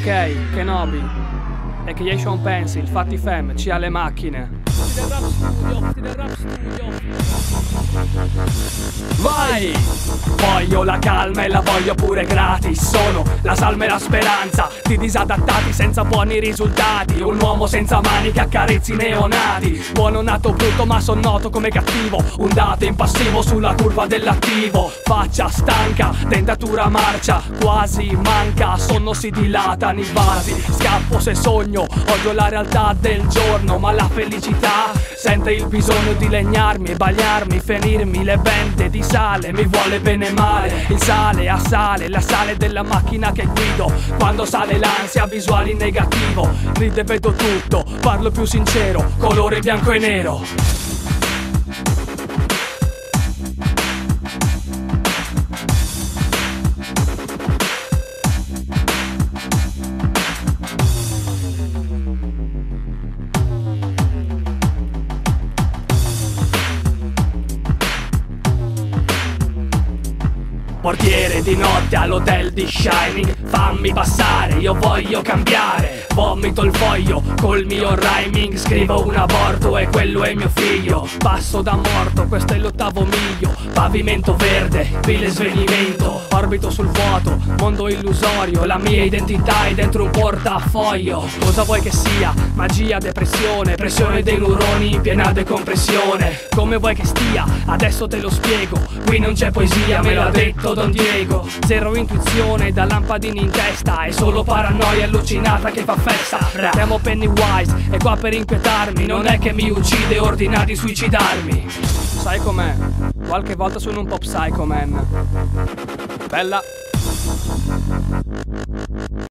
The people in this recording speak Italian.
Ok, Kenobi. E che Sean Pencil, fatti fem, ci ha le macchine. Vai! Voglio la calma e la voglio pure gratis Sono la salma e la speranza Di disadattati senza buoni risultati Un uomo senza mani che accarezzi neonati Buono nato brutto ma son noto come cattivo Un dato impassivo sulla curva dell'attivo Faccia stanca, dentatura marcia Quasi manca, sonno si dilatano i vasi Scappo se sogno, odio la realtà del giorno Ma la felicità sente il bisogno di legnarmi e bagliarmi Finirmi le bende di sale, mi vuole bene male Il sale assale, la sale della macchina che guido Quando sale l'ansia visuale in negativo Ride vedo tutto, parlo più sincero Colore bianco e nero Portiere di notte all'hotel di Shining. Fammi passare, io voglio cambiare. Vomito il foglio col mio rhyming. Scrivo un aborto e quello è mio figlio. Passo da morto, questo è l'ottavo miglio. Pavimento verde, vile svenimento Orbito sul vuoto, mondo illusorio La mia identità è dentro un portafoglio. Cosa vuoi che sia? Magia, depressione Pressione dei neuroni, piena decompressione Come vuoi che stia? Adesso te lo spiego. Qui non c'è poesia, me l'ha detto Don Diego. Zero intuizione da lampadini in testa È solo paranoia allucinata che fa festa. Chiamo Pennywise, è qua per inquietarmi Non è che mi uccide, ordina di suicidarmi. Sai com'è? Qualche volta sono un po' psycho man Bella